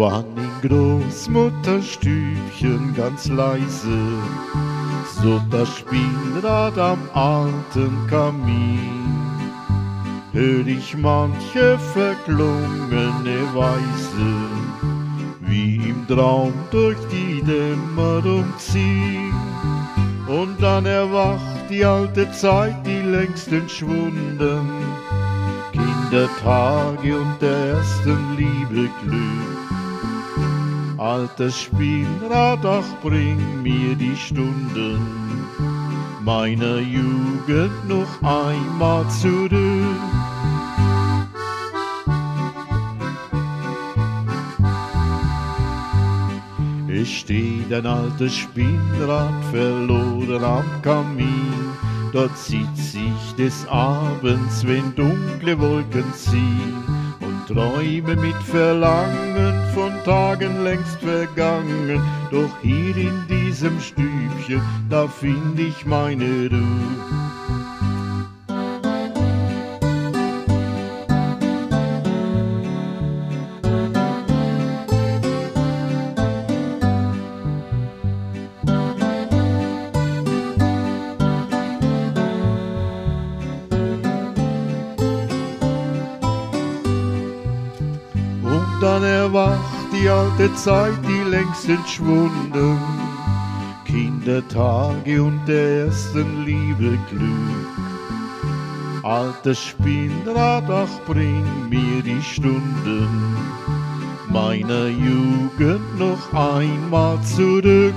wann in Großmutters Stübchen ganz leise so das Spielrad am alten Kamin. Hör ich manche verklungene Weise, wie im Traum durch die Dämmerung ziehen. Und dann erwacht die alte Zeit, die längst entschwunden. Kindertage und der ersten Liebe Glück. Altes Spielrad, ach bring mir die Stunden. Meiner Jugend noch einmal zurück. Es steht ein altes Spielrad verloren am Kamin, dort sitz ich des Abends, wenn dunkle Wolken ziehen träume mit Verlangen von Tagen längst vergangen. Doch hier in diesem Stübchen, da find ich meine Ruhe. Dann erwacht die alte Zeit, die längst entschwunden. Kindertage und der ersten Liebe Glück. Altes Spielrad, ach bring mir die Stunden meiner Jugend noch einmal zurück.